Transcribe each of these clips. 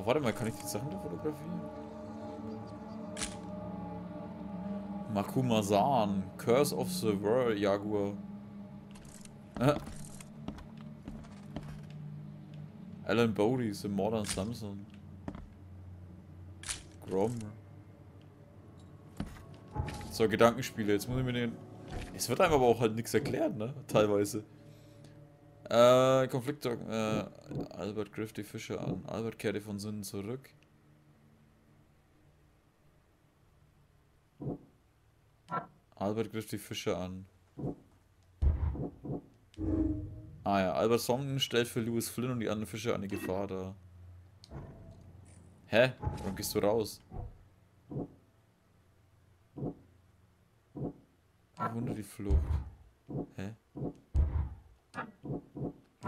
Oh, warte mal, kann ich die Sachen da fotografieren? Makumasan, Curse of the World Jaguar. Äh. Alan Bodie, The Modern Samson. Grom. So, Gedankenspiele. Jetzt muss ich mir den... Es wird einem aber auch halt nichts erklärt, ne? Teilweise. Äh, Konflikt... Äh, Albert griff die Fische an. Albert kehrte von Sinnen zurück. Albert griff die Fische an. Ah ja, Albert Songton stellt für Louis Flynn und die anderen Fische eine Gefahr dar. Hä? Warum gehst du raus? Ein Wunder die Flucht. Hä?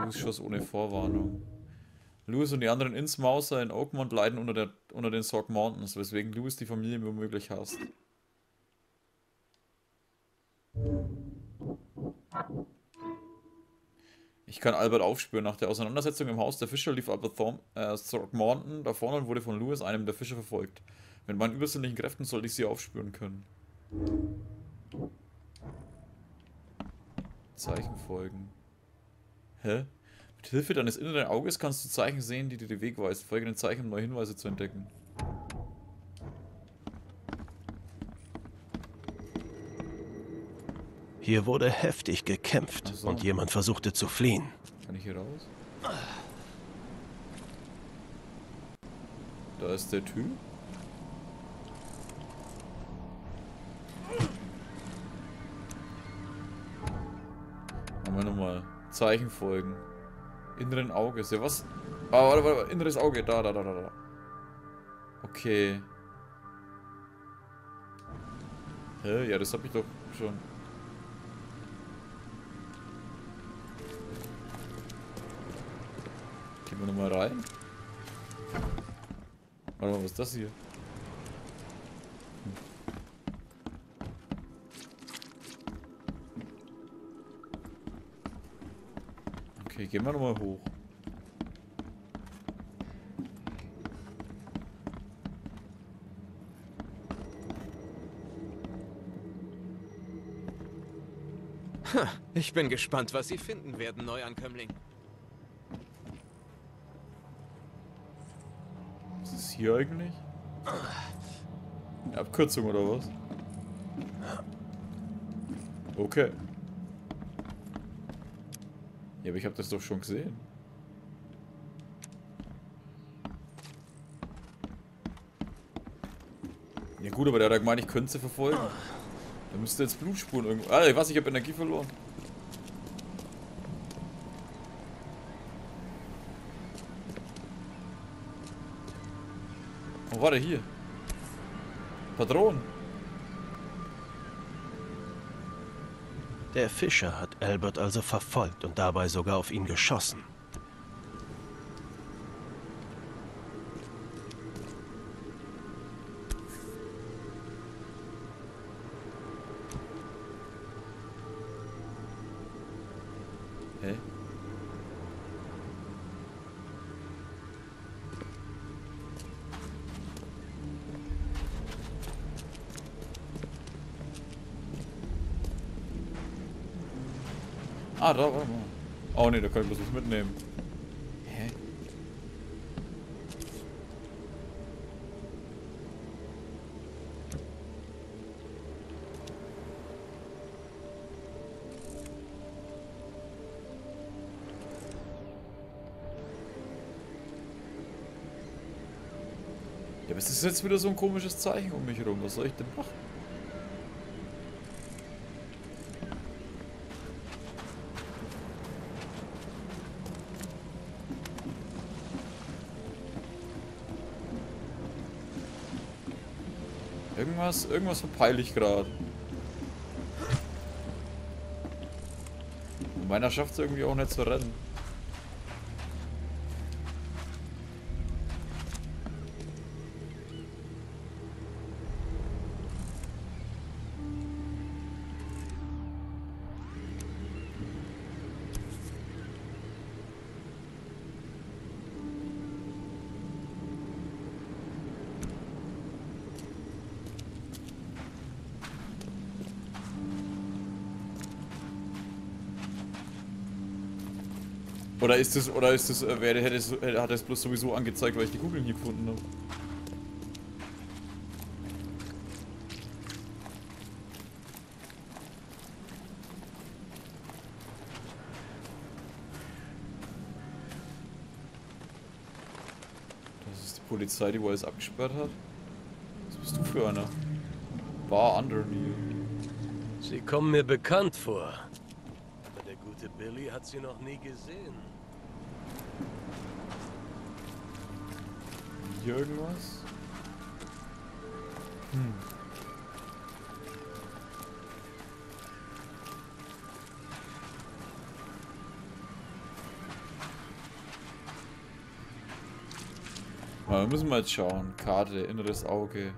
Louis schoss ohne Vorwarnung. Louis und die anderen Innsmouser in Oakmont leiden unter, der, unter den Sauk Mountains, weswegen Louis die Familie womöglich hasst. Ich kann Albert aufspüren. Nach der Auseinandersetzung im Haus der Fischer lief Albert Thorn, äh, Throckmorton davon und wurde von Lewis, einem der Fischer, verfolgt. Mit meinen übersinnlichen Kräften sollte ich sie aufspüren können. Zeichen folgen. Hä? Mit Hilfe deines inneren Auges kannst du Zeichen sehen, die dir den Weg weisen. Folge den Zeichen, um neue Hinweise zu entdecken. Hier wurde heftig gekämpft so. und jemand versuchte zu fliehen. Kann ich hier raus? Da ist der Typ. Haben wir nochmal Zeichen folgen. Inneren Auges. Ja, was? Ah, warte, warte, inneres Auge. Da, da, da, da, da. Okay. Hä? Ja, das hab ich doch schon. wir nochmal rein. Warte mal, was ist das hier? Okay, gehen wir nochmal hoch. Ich bin gespannt, was Sie finden werden, Neuankömmling. hier eigentlich? Abkürzung oder was? Okay. Ja, aber ich habe das doch schon gesehen. Ja gut, aber der hat gemeint, ich könnte sie verfolgen. Da müsste jetzt Blutspuren irgendwo... Ah, was, ich habe Energie verloren. warte, hier. Patronen. Der Fischer hat Albert also verfolgt und dabei sogar auf ihn geschossen. Ah, da, warte mal. Oh ne, da kann ich bloß was mitnehmen. Hä? Ja, aber es ist jetzt wieder so ein komisches Zeichen um mich herum. Was soll ich denn machen? Irgendwas, irgendwas verpeile ich gerade. Meiner schafft es irgendwie auch nicht zu rennen. Oder ist das, oder ist das, äh, wer hätte es, äh, hat es bloß sowieso angezeigt, weil ich die Kugeln hier gefunden habe? Das ist die Polizei, die alles abgesperrt hat. Was bist du für einer? Bar Underneath. Sie kommen mir bekannt vor. Aber der gute Billy hat sie noch nie gesehen. Hier irgendwas? Hm. Aber müssen wir jetzt schauen. Karte, inneres Auge.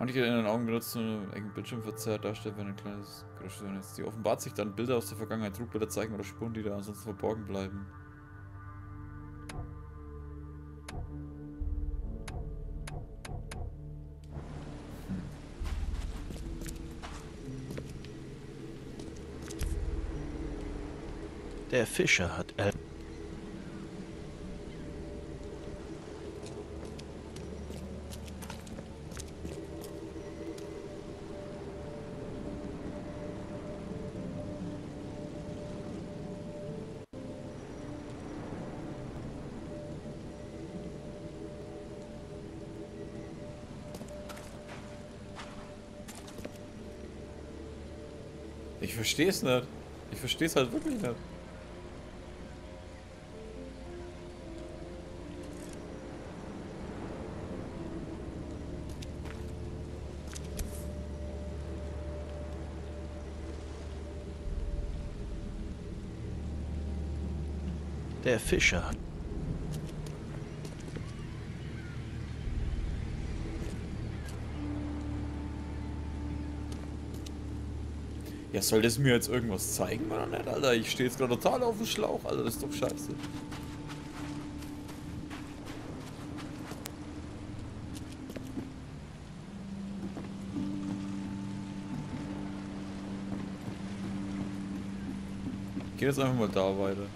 Manche inneren Augen benutzen um engen Bildschirmverzerr darstellt, wenn ein kleines Geräusch ist. Die offenbart sich dann Bilder aus der Vergangenheit, Trugbilder zeigen oder Spuren, die da ansonsten verborgen bleiben. Der Fischer hat El Ich verstehe es nicht. Ich verstehe es halt wirklich nicht. Der Fischer Ja, soll das mir jetzt irgendwas zeigen oder nicht, Alter? Ich stehe jetzt gerade total auf dem Schlauch, Alter. Das ist doch scheiße. Geh jetzt einfach mal da weiter.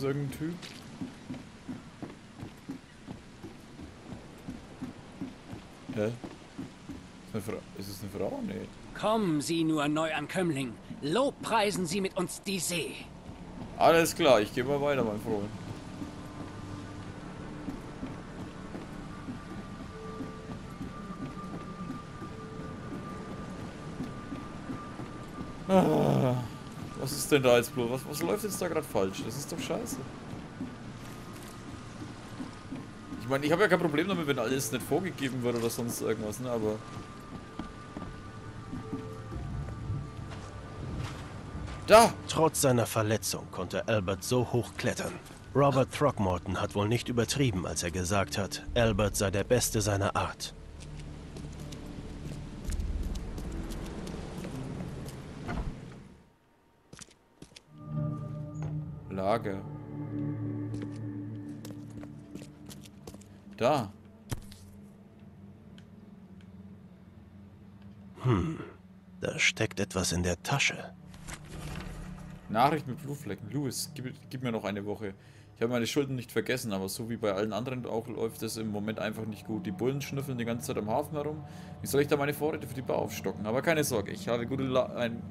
Ist irgendein Typ. Hä? Ist, ist es eine Frau? Nee. Kommen Sie nur, Neuankömmling. Lobpreisen Sie mit uns die See. Alles klar, ich gehe mal weiter, mein Freund. Denn da jetzt bloß? Was, was läuft jetzt da gerade falsch? Das ist doch scheiße. Ich meine, ich habe ja kein Problem damit, wenn alles nicht vorgegeben wird oder sonst irgendwas, ne? Aber... Da! Trotz seiner Verletzung konnte Albert so hoch klettern. Robert Throckmorton hat wohl nicht übertrieben, als er gesagt hat, Albert sei der Beste seiner Art. Lager. Da. Da steckt etwas in der Tasche. Nachricht mit Blutflecken. Louis, gib, gib mir noch eine Woche. Ich habe meine Schulden nicht vergessen, aber so wie bei allen anderen auch läuft es im Moment einfach nicht gut. Die Bullen schnüffeln die ganze Zeit am Hafen herum. Wie soll ich da meine Vorräte für die Bau aufstocken? Aber keine Sorge, ich habe gute, La ein,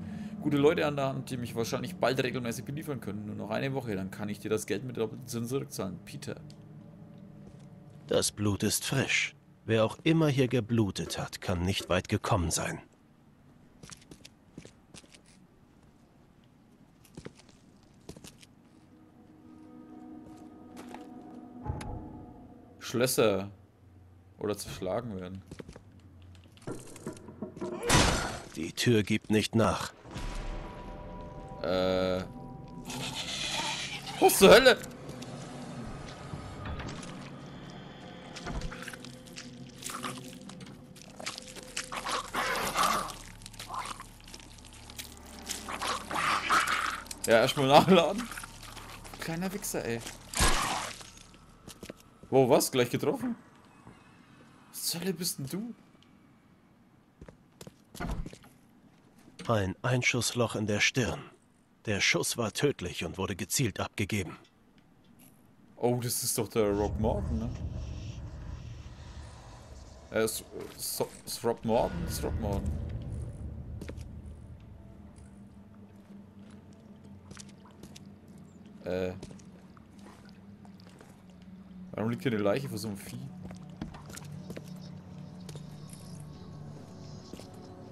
gute Leute an der Hand, die mich wahrscheinlich bald regelmäßig beliefern können. Nur noch eine Woche, dann kann ich dir das Geld mit doppelten Zinn zurückzahlen. Peter. Das Blut ist frisch. Wer auch immer hier geblutet hat, kann nicht weit gekommen sein. Schlösser. Oder zerschlagen werden. Die Tür gibt nicht nach. Äh. Was zur Hölle? Ja, erstmal nachladen. kleiner Wichser, ey. Wow, was? Gleich getroffen? Was zur Hölle bist denn du? Ein Einschussloch in der Stirn. Der Schuss war tödlich und wurde gezielt abgegeben. Oh, das ist doch der Rob Morton, ne? Äh, ist, ist, ist Rob Morton? Ist Rob Morton. Äh. Warum liegt hier eine Leiche vor so einem Vieh?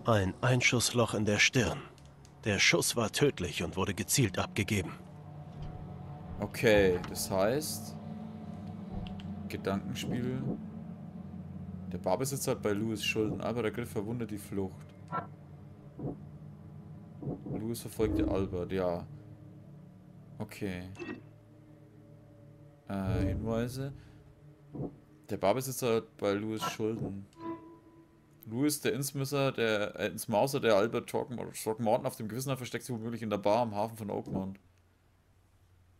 Ein Einschussloch in der Stirn. Der Schuss war tödlich und wurde gezielt abgegeben. Okay, das heißt... Gedankenspiel. Der Barbesitzer hat bei Louis Schulden, aber der Griff verwundet die Flucht. Louis verfolgte Albert, ja. Okay. Äh, Hinweise. Der Barbesitzer hat bei Louis Schulden. Louis, der Insmisser, der äh, Insmauser, der Albert Throckmorton auf dem Gewissen hat, versteckt sich womöglich in der Bar am Hafen von Oakmont.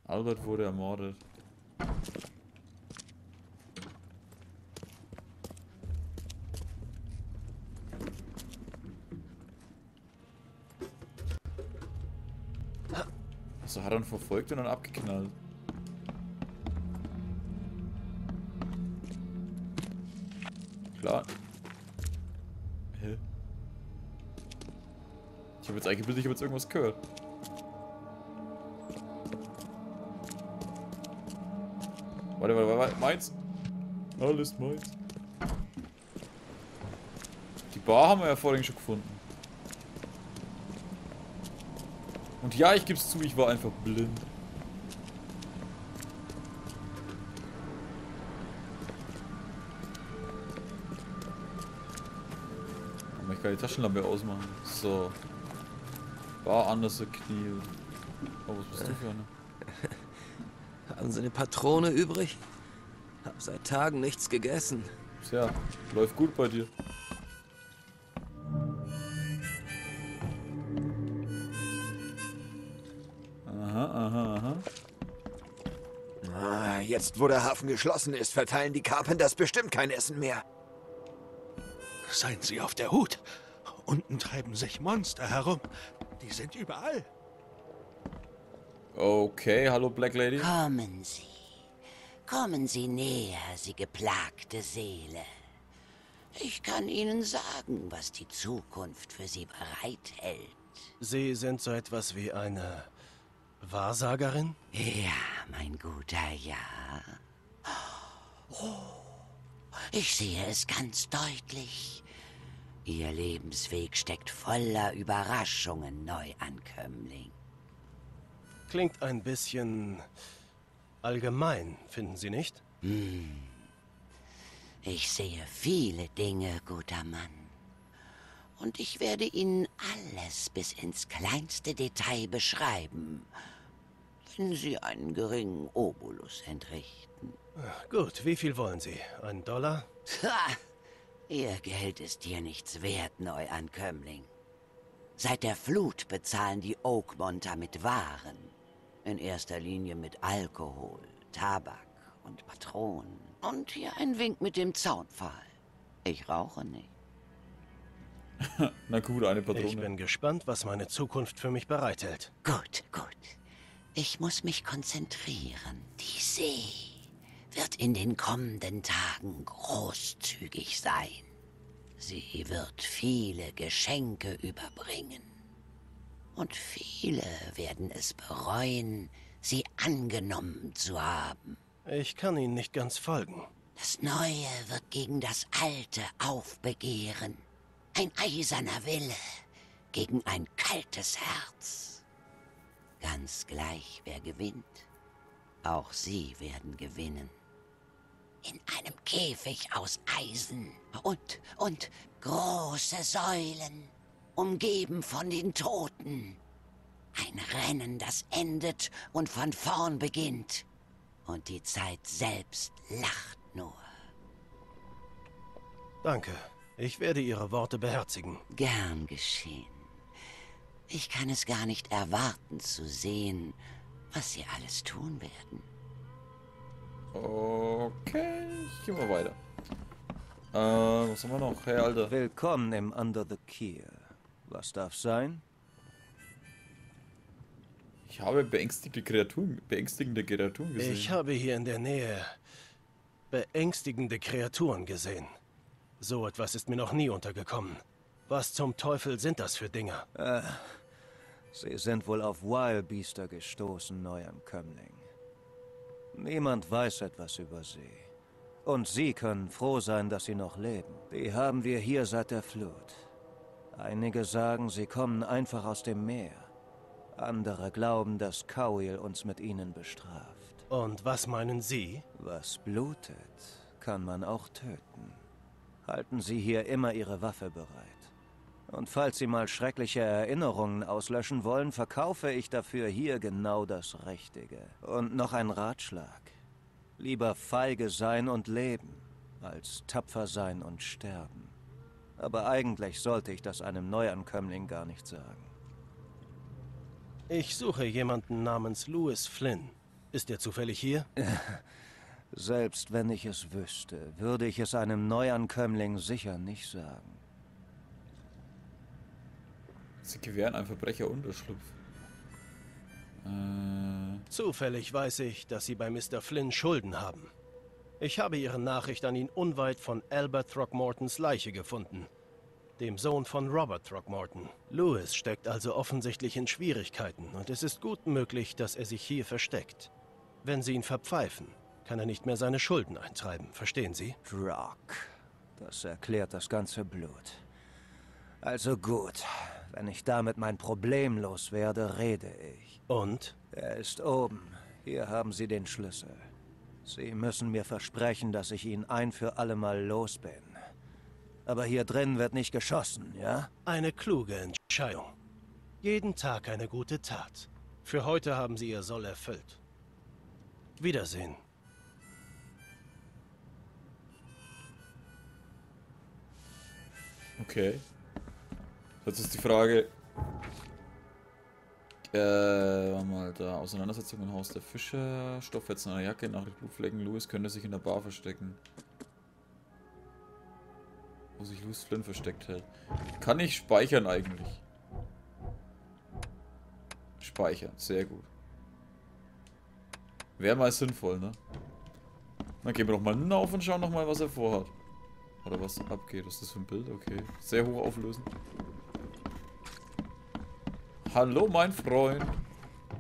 Albert wurde ermordet. Also hat er ihn verfolgt und dann abgeknallt. Klar. Hä? Ich habe jetzt eingebildet, ich habe jetzt irgendwas gehört. Warte, warte, warte, warte, meins. Alles meins. Die Bar haben wir ja vorhin schon gefunden. Und ja, ich gebe es zu, ich war einfach blind. Kann die Taschenlampe ausmachen. So. Bar anders Knie. Oh, was bist du für eine? Haben Sie eine Patrone übrig? Hab seit Tagen nichts gegessen. Tja, läuft gut bei dir. Aha, aha, aha. Ah, jetzt, wo der Hafen geschlossen ist, verteilen die Carpenters bestimmt kein Essen mehr. Seien Sie auf der Hut. Unten treiben sich Monster herum. Die sind überall. Okay, hallo Black Lady. Kommen Sie. Kommen Sie näher, Sie geplagte Seele. Ich kann Ihnen sagen, was die Zukunft für Sie bereithält. Sie sind so etwas wie eine Wahrsagerin? Ja, mein guter, ja. Oh, ich sehe es ganz deutlich. Ihr Lebensweg steckt voller Überraschungen, Neuankömmling. Klingt ein bisschen allgemein, finden Sie nicht? Ich sehe viele Dinge, guter Mann. Und ich werde Ihnen alles bis ins kleinste Detail beschreiben, wenn Sie einen geringen Obolus entrichten. Gut, wie viel wollen Sie? Ein Dollar? Ha! Ihr Geld ist hier nichts wert, Neuankömmling. Seit der Flut bezahlen die Oakmonter mit Waren. In erster Linie mit Alkohol, Tabak und Patronen. Und hier ein Wink mit dem Zaunpfahl. Ich rauche nicht. Na gut, eine Ich Patrone. bin gespannt, was meine Zukunft für mich bereithält. Gut, gut. Ich muss mich konzentrieren. Die See wird in den kommenden Tagen großzügig sein. Sie wird viele Geschenke überbringen. Und viele werden es bereuen, sie angenommen zu haben. Ich kann Ihnen nicht ganz folgen. Das Neue wird gegen das Alte aufbegehren. Ein eiserner Wille gegen ein kaltes Herz. Ganz gleich, wer gewinnt. Auch Sie werden gewinnen. In einem Käfig aus Eisen und, und große Säulen, umgeben von den Toten. Ein Rennen, das endet und von vorn beginnt. Und die Zeit selbst lacht nur. Danke. Ich werde Ihre Worte beherzigen. Gern geschehen. Ich kann es gar nicht erwarten zu sehen, was sie alles tun werden. Okay, ich geh mal weiter. Äh, was haben wir noch? Hey, Alter. Willkommen im Under the Kiel. Was darf sein? Ich habe beängstigende Kreaturen, beängstigende Kreaturen gesehen. Ich habe hier in der Nähe beängstigende Kreaturen gesehen. So etwas ist mir noch nie untergekommen. Was zum Teufel sind das für Dinger? Äh, Sie sind wohl auf Wildbeaster gestoßen, Neuankömmling. Niemand weiß etwas über sie. Und Sie können froh sein, dass Sie noch leben. Die haben wir hier seit der Flut. Einige sagen, sie kommen einfach aus dem Meer. Andere glauben, dass Kauil uns mit ihnen bestraft. Und was meinen Sie? Was blutet, kann man auch töten. Halten Sie hier immer Ihre Waffe bereit. Und falls Sie mal schreckliche Erinnerungen auslöschen wollen, verkaufe ich dafür hier genau das Richtige. Und noch ein Ratschlag. Lieber feige sein und leben, als tapfer sein und sterben. Aber eigentlich sollte ich das einem Neuankömmling gar nicht sagen. Ich suche jemanden namens Louis Flynn. Ist er zufällig hier? Selbst wenn ich es wüsste, würde ich es einem Neuankömmling sicher nicht sagen. Sie gewähren einem Verbrecher Unterschlupf. Äh, Zufällig weiß ich, dass Sie bei Mr. Flynn Schulden haben. Ich habe Ihre Nachricht an ihn unweit von Albert Throckmortons Leiche gefunden. Dem Sohn von Robert Throckmorton. Louis steckt also offensichtlich in Schwierigkeiten und es ist gut möglich, dass er sich hier versteckt. Wenn Sie ihn verpfeifen, kann er nicht mehr seine Schulden eintreiben, verstehen Sie? Drock. Das erklärt das ganze Blut. Also gut, wenn ich damit mein Problem loswerde, rede ich. Und? Er ist oben. Hier haben Sie den Schlüssel. Sie müssen mir versprechen, dass ich ihn ein für allemal los bin. Aber hier drin wird nicht geschossen, ja? Eine kluge Entscheidung. Jeden Tag eine gute Tat. Für heute haben Sie Ihr Soll erfüllt. Wiedersehen. okay. Jetzt ist die Frage. Äh, mal, da. Auseinandersetzung im Haus der Fischer. Stofffetzen der Jacke, nach Blutflecken. Louis könnte sich in der Bar verstecken. Wo sich Louis Flynn versteckt hält. Kann ich speichern eigentlich? Speichern, sehr gut. Wäre mal sinnvoll, ne? Dann gehen wir doch mal auf und schauen noch mal, was er vorhat. Oder was abgeht. Was ist das für ein Bild? Okay. Sehr hoch auflösen. Hallo, mein Freund.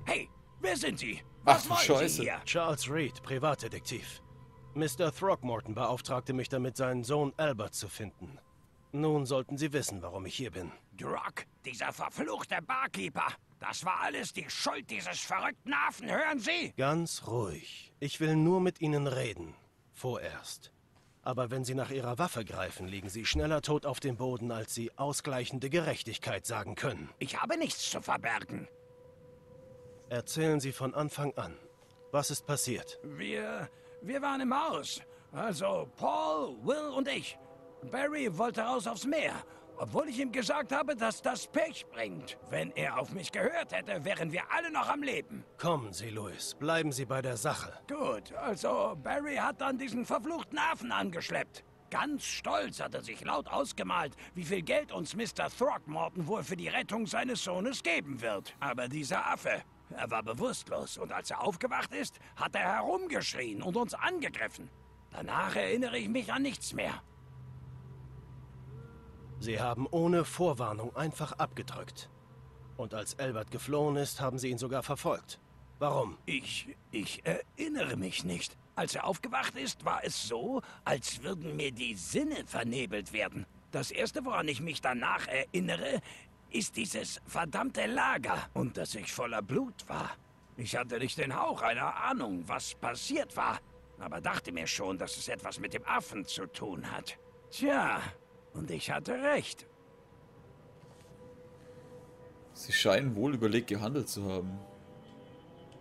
Hey, wer sind Sie? Ach Was wollen Scheiße. Sie hier? Charles Reed, Privatdetektiv. Mr. Throckmorton beauftragte mich damit, seinen Sohn Albert zu finden. Nun sollten Sie wissen, warum ich hier bin. Drock, dieser verfluchte Barkeeper. Das war alles die Schuld dieses verrückten Affen, hören Sie? Ganz ruhig. Ich will nur mit Ihnen reden. Vorerst. Aber wenn Sie nach Ihrer Waffe greifen, liegen Sie schneller tot auf dem Boden, als Sie ausgleichende Gerechtigkeit sagen können. Ich habe nichts zu verbergen. Erzählen Sie von Anfang an. Was ist passiert? Wir, wir waren im Haus. Also Paul, Will und ich. Barry wollte raus aufs Meer, obwohl ich ihm gesagt habe, dass das Pech bringt. Wenn er auf mich gehört hätte, wären wir alle noch am Leben. Kommen Sie, Louis. Bleiben Sie bei der Sache. Gut, also Barry hat dann diesen verfluchten Affen angeschleppt. Ganz stolz hat er sich laut ausgemalt, wie viel Geld uns Mr. Throckmorton wohl für die Rettung seines Sohnes geben wird. Aber dieser Affe, er war bewusstlos und als er aufgewacht ist, hat er herumgeschrien und uns angegriffen. Danach erinnere ich mich an nichts mehr. Sie haben ohne Vorwarnung einfach abgedrückt. Und als Albert geflohen ist, haben Sie ihn sogar verfolgt. Warum? Ich, ich erinnere mich nicht. Als er aufgewacht ist, war es so, als würden mir die Sinne vernebelt werden. Das Erste, woran ich mich danach erinnere, ist dieses verdammte Lager und dass ich voller Blut war. Ich hatte nicht den Hauch einer Ahnung, was passiert war, aber dachte mir schon, dass es etwas mit dem Affen zu tun hat. Tja, und ich hatte recht. Sie scheinen wohl überlegt gehandelt zu haben.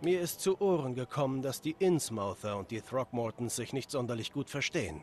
Mir ist zu Ohren gekommen, dass die Innsmouther und die Throckmortons sich nicht sonderlich gut verstehen.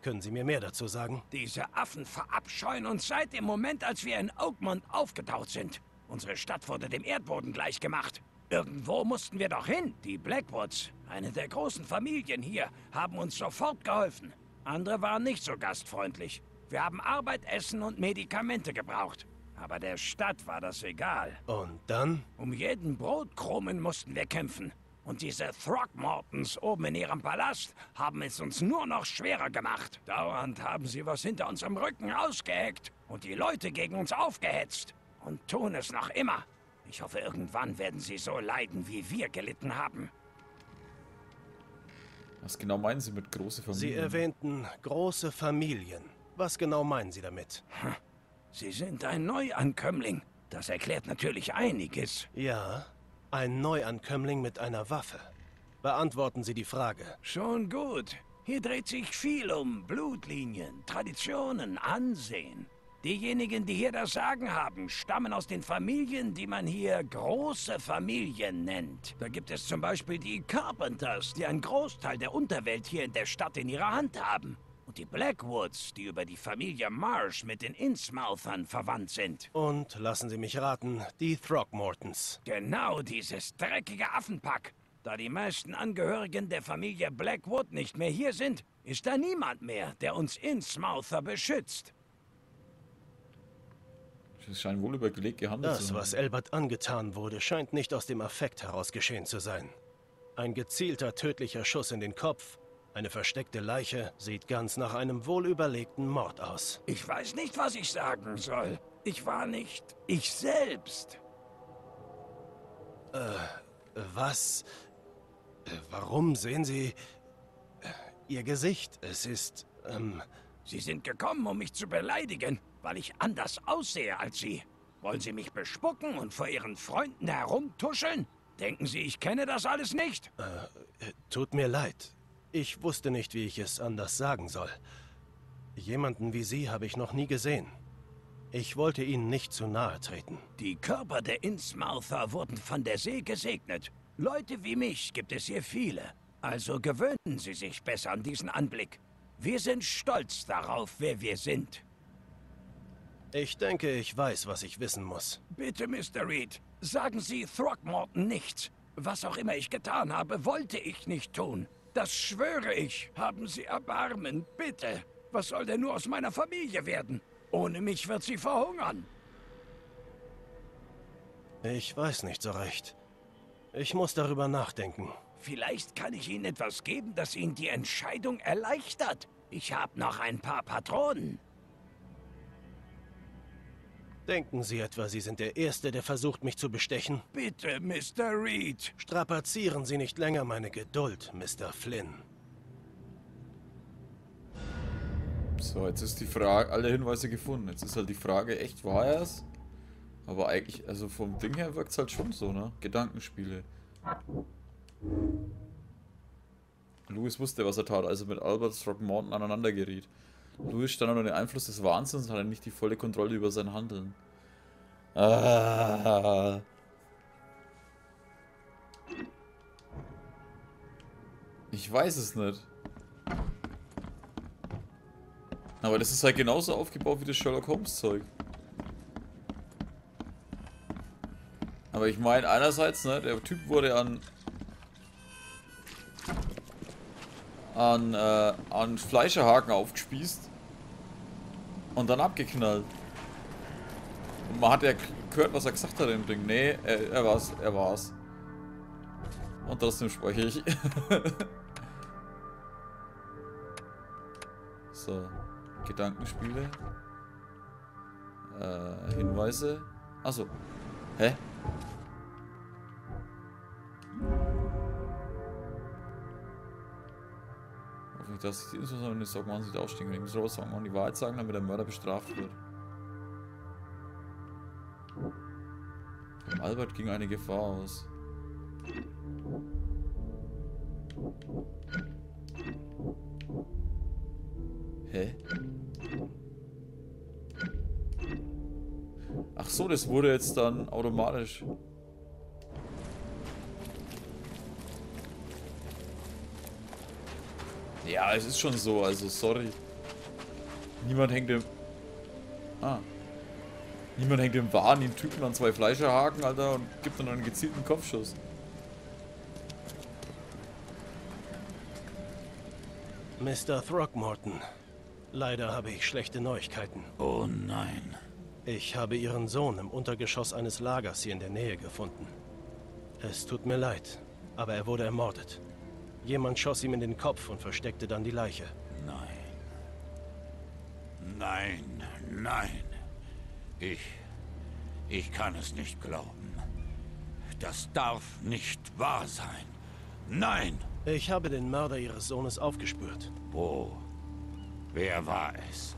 Können Sie mir mehr dazu sagen? Diese Affen verabscheuen uns seit dem Moment, als wir in Oakmont aufgetaucht sind. Unsere Stadt wurde dem Erdboden gleichgemacht. Irgendwo mussten wir doch hin. Die Blackwoods, eine der großen Familien hier, haben uns sofort geholfen. Andere waren nicht so gastfreundlich. Wir haben Arbeit, Essen und Medikamente gebraucht. Aber der Stadt war das egal. Und dann? Um jeden Brotkrumen mussten wir kämpfen. Und diese Throckmortons oben in ihrem Palast haben es uns nur noch schwerer gemacht. Dauernd haben sie was hinter unserem Rücken ausgeheckt und die Leute gegen uns aufgehetzt. Und tun es noch immer. Ich hoffe, irgendwann werden sie so leiden, wie wir gelitten haben. Was genau meinen Sie mit große Familien? Sie erwähnten große Familien. Was genau meinen Sie damit? Sie sind ein Neuankömmling. Das erklärt natürlich einiges. Ja, ein Neuankömmling mit einer Waffe. Beantworten Sie die Frage. Schon gut. Hier dreht sich viel um Blutlinien, Traditionen, Ansehen. Diejenigen, die hier das Sagen haben, stammen aus den Familien, die man hier große Familien nennt. Da gibt es zum Beispiel die Carpenters, die einen Großteil der Unterwelt hier in der Stadt in ihrer Hand haben. Die Blackwoods, die über die Familie Marsh mit den Innsmouthern verwandt sind. Und lassen Sie mich raten, die Throckmortons. Genau dieses dreckige Affenpack. Da die meisten Angehörigen der Familie Blackwood nicht mehr hier sind, ist da niemand mehr, der uns Innsmouther beschützt. Das scheint wohl überlegt gehandelt zu Das, haben. was Elbert angetan wurde, scheint nicht aus dem Affekt heraus geschehen zu sein. Ein gezielter tödlicher Schuss in den Kopf, eine versteckte Leiche, sieht ganz nach einem wohlüberlegten Mord aus. Ich weiß nicht, was ich sagen soll. Ich war nicht ich selbst. Was? Äh, Warum sehen Sie äh, Ihr Gesicht? Es ist, ähm, Sie sind gekommen, um mich zu beleidigen, weil ich anders aussehe als Sie. Wollen Sie mich bespucken und vor Ihren Freunden herumtuscheln? Denken Sie, ich kenne das alles nicht? äh, tut mir leid. Ich wusste nicht, wie ich es anders sagen soll. Jemanden wie Sie habe ich noch nie gesehen. Ich wollte Ihnen nicht zu nahe treten. Die Körper der Innsmouther wurden von der See gesegnet. Leute wie mich gibt es hier viele. Also gewöhnen Sie sich besser an diesen Anblick. Wir sind stolz darauf, wer wir sind. Ich denke, ich weiß, was ich wissen muss. Bitte, Mr. Reed, sagen Sie Throckmorton nichts. Was auch immer ich getan habe, wollte ich nicht tun. Das schwöre ich. Haben Sie Erbarmen, bitte. Was soll denn nur aus meiner Familie werden? Ohne mich wird sie verhungern. Ich weiß nicht so recht. Ich muss darüber nachdenken. Vielleicht kann ich Ihnen etwas geben, das Ihnen die Entscheidung erleichtert. Ich habe noch ein paar Patronen. Denken Sie etwa, Sie sind der Erste, der versucht, mich zu bestechen? Bitte, Mr. Reed. Strapazieren Sie nicht länger meine Geduld, Mr. Flynn. So, jetzt ist die Frage, alle Hinweise gefunden. Jetzt ist halt die Frage, echt war er es? Aber eigentlich, also vom Ding her wirkt es halt schon so, ne? Gedankenspiele. Louis wusste, was er tat, als er mit Albert Throckmorton aneinander geriet. Louis stand unter dem Einfluss des Wahnsinns und hatte nicht die volle Kontrolle über sein Handeln. Ah. Ich weiß es nicht. Aber das ist halt genauso aufgebaut wie das Sherlock Holmes Zeug. Aber ich meine, einerseits, ne, der Typ wurde an an, äh, an Fleischerhaken aufgespießt und dann abgeknallt. Und man hat ja gehört, was er gesagt hat im Ding. Nee, er, er war's, er war's. Und trotzdem spreche ich. so, Gedankenspiele. Äh, Hinweise. Achso. Hä? Dass ich die Infos haben, nicht ausstehen. Ich muss sagen, wann die Wahrheit sagen, damit der Mörder bestraft wird. Dem Albert ging eine Gefahr aus. Hä? Ach so, das wurde jetzt dann automatisch. Ja, es ist schon so, also sorry. Niemand hängt im... Ah. Niemand hängt im Wahn den Typen an zwei Fleischerhaken, Alter, und gibt dann einen gezielten Kopfschuss. Mr. Throckmorton, leider habe ich schlechte Neuigkeiten. Oh nein. Ich habe Ihren Sohn im Untergeschoss eines Lagers hier in der Nähe gefunden. Es tut mir leid, aber er wurde ermordet. Jemand schoss ihm in den Kopf und versteckte dann die Leiche. Nein. Nein, nein. Ich... Ich kann es nicht glauben. Das darf nicht wahr sein. Nein! Ich habe den Mörder Ihres Sohnes aufgespürt. Wo? Wer war es?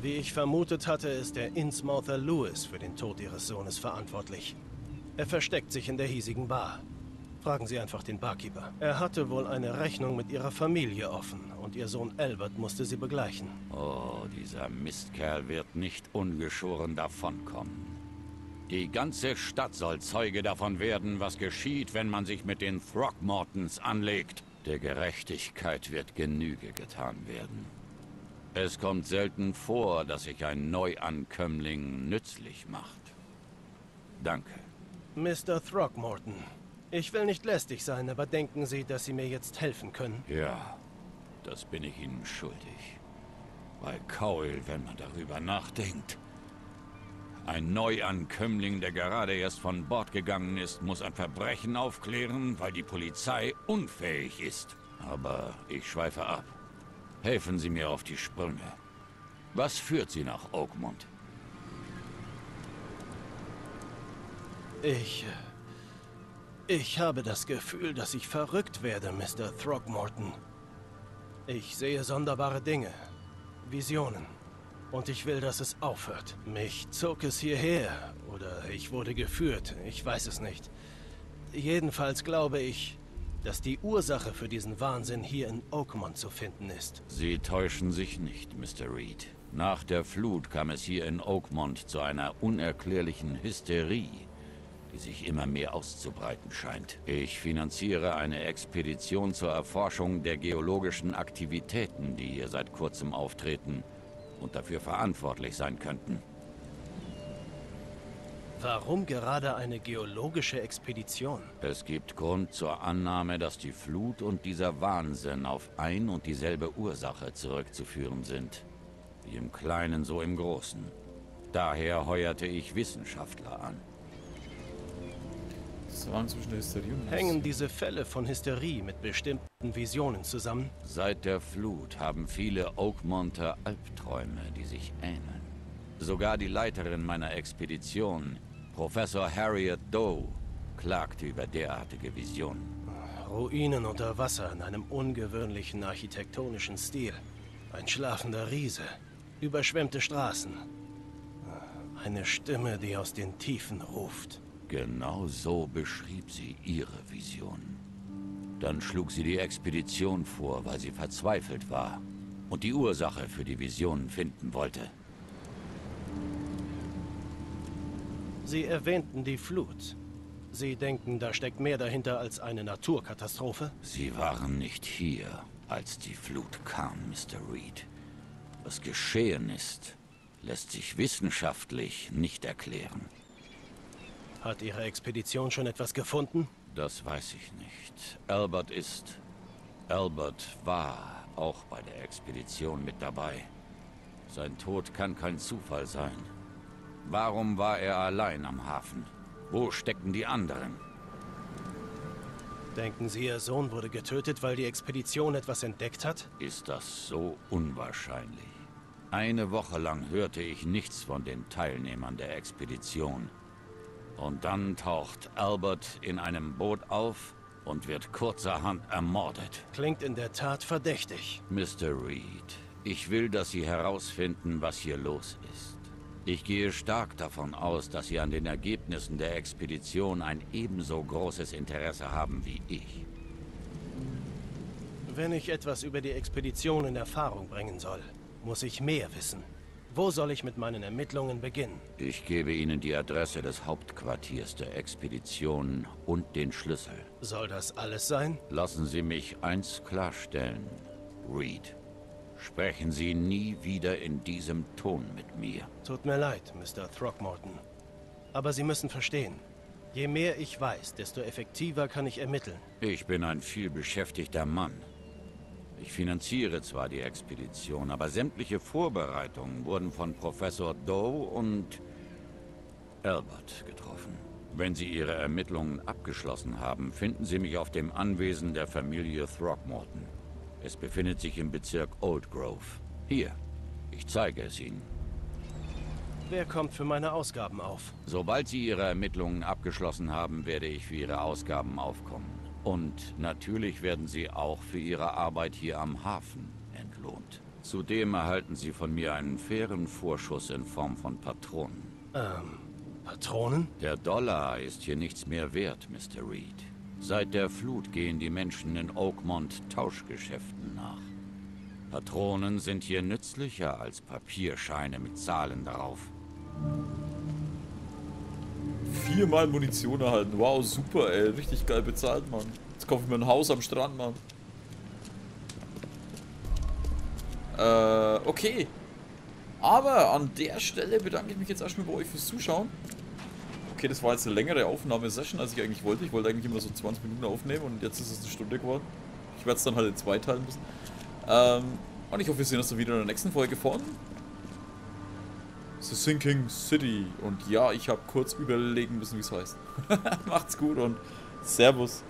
Wie ich vermutet hatte, ist der Innsmouther Lewis für den Tod Ihres Sohnes verantwortlich. Er versteckt sich in der hiesigen Bar. Fragen Sie einfach den Barkeeper. Er hatte wohl eine Rechnung mit Ihrer Familie offen und Ihr Sohn Albert musste sie begleichen. Oh, dieser Mistkerl wird nicht ungeschoren davonkommen. Die ganze Stadt soll Zeuge davon werden, was geschieht, wenn man sich mit den Throckmortons anlegt. Der Gerechtigkeit wird Genüge getan werden. Es kommt selten vor, dass sich ein Neuankömmling nützlich macht. Danke. Mr. Throckmorton, ich will nicht lästig sein, aber denken Sie, dass Sie mir jetzt helfen können? Ja, das bin ich Ihnen schuldig. Bei Cowell, wenn man darüber nachdenkt. Ein Neuankömmling, der gerade erst von Bord gegangen ist, muss ein Verbrechen aufklären, weil die Polizei unfähig ist. Aber ich schweife ab. Helfen Sie mir auf die Sprünge. Was führt Sie nach Oakmont? Ich... Ich habe das Gefühl, dass ich verrückt werde, Mr. Throckmorton. Ich sehe sonderbare Dinge. Visionen. Und ich will, dass es aufhört. Mich zog es hierher. Oder ich wurde geführt. Ich weiß es nicht. Jedenfalls glaube ich, dass die Ursache für diesen Wahnsinn hier in Oakmont zu finden ist. Sie täuschen sich nicht, Mr. Reed. Nach der Flut kam es hier in Oakmont zu einer unerklärlichen Hysterie, die sich immer mehr auszubreiten scheint. Ich finanziere eine Expedition zur Erforschung der geologischen Aktivitäten, die hier seit kurzem auftreten und dafür verantwortlich sein könnten. Warum gerade eine geologische Expedition? Es gibt Grund zur Annahme, dass die Flut und dieser Wahnsinn auf ein und dieselbe Ursache zurückzuführen sind. Wie im Kleinen, so im Großen. Daher heuerte ich Wissenschaftler an. Hängen diese Fälle von Hysterie mit bestimmten Visionen zusammen? Seit der Flut haben viele Oakmonter Albträume, die sich ähneln. Sogar die Leiterin meiner Expedition, Professor Harriet Doe, klagte über derartige Visionen. Ruinen unter Wasser in einem ungewöhnlichen architektonischen Stil. Ein schlafender Riese. Überschwemmte Straßen. Eine Stimme, die aus den Tiefen ruft. Genau so beschrieb sie ihre Vision. Dann schlug sie die Expedition vor, weil sie verzweifelt war und die Ursache für die Visionen finden wollte. Sie erwähnten die Flut. Sie denken, da steckt mehr dahinter als eine Naturkatastrophe? Sie waren nicht hier, als die Flut kam, Mr. Reed. Was geschehen ist, lässt sich wissenschaftlich nicht erklären. Hat Ihre Expedition schon etwas gefunden? Das weiß ich nicht. Albert ist... Albert war auch bei der Expedition mit dabei. Sein Tod kann kein Zufall sein. Warum war er allein am Hafen? Wo stecken die anderen? Denken Sie, Ihr Sohn wurde getötet, weil die Expedition etwas entdeckt hat? Ist das so unwahrscheinlich? Eine Woche lang hörte ich nichts von den Teilnehmern der Expedition. Und dann taucht Albert in einem Boot auf und wird kurzerhand ermordet. Klingt in der Tat verdächtig. Mr. Reed, ich will, dass Sie herausfinden, was hier los ist. Ich gehe stark davon aus, dass Sie an den Ergebnissen der Expedition ein ebenso großes Interesse haben wie ich. Wenn ich etwas über die Expedition in Erfahrung bringen soll, muss ich mehr wissen. Wo soll ich mit meinen Ermittlungen beginnen? Ich gebe Ihnen die Adresse des Hauptquartiers der Expedition und den Schlüssel. Soll das alles sein? Lassen Sie mich eins klarstellen, Reed. Sprechen Sie nie wieder in diesem Ton mit mir. Tut mir leid, Mr. Throckmorton. Aber Sie müssen verstehen, je mehr ich weiß, desto effektiver kann ich ermitteln. Ich bin ein vielbeschäftigter Mann. Ich finanziere zwar die Expedition, aber sämtliche Vorbereitungen wurden von Professor Doe und Albert getroffen. Wenn Sie Ihre Ermittlungen abgeschlossen haben, finden Sie mich auf dem Anwesen der Familie Throckmorton. Es befindet sich im Bezirk Old Grove. Hier, ich zeige es Ihnen. Wer kommt für meine Ausgaben auf? Sobald Sie Ihre Ermittlungen abgeschlossen haben, werde ich für Ihre Ausgaben aufkommen. Und natürlich werden Sie auch für Ihre Arbeit hier am Hafen entlohnt. Zudem erhalten Sie von mir einen fairen Vorschuss in Form von Patronen. Ähm, Patronen? Der Dollar ist hier nichts mehr wert, Mr. Reed. Seit der Flut gehen die Menschen in Oakmont Tauschgeschäften nach. Patronen sind hier nützlicher als Papierscheine mit Zahlen darauf. Viermal Munition erhalten. Wow, super, ey. Richtig geil bezahlt, Mann. Jetzt kaufe ich mir ein Haus am Strand, Mann. Äh, okay. Aber an der Stelle bedanke ich mich jetzt erstmal bei euch fürs Zuschauen. Okay, das war jetzt eine längere Aufnahmesession, als ich eigentlich wollte. Ich wollte eigentlich immer so 20 Minuten aufnehmen und jetzt ist es eine Stunde geworden. Ich werde es dann halt in zwei teilen müssen. Ähm, und ich hoffe, wir sehen uns dann wieder in der nächsten Folge von The Sinking City. Und ja, ich habe kurz überlegen müssen, wie es heißt. Macht's gut und Servus.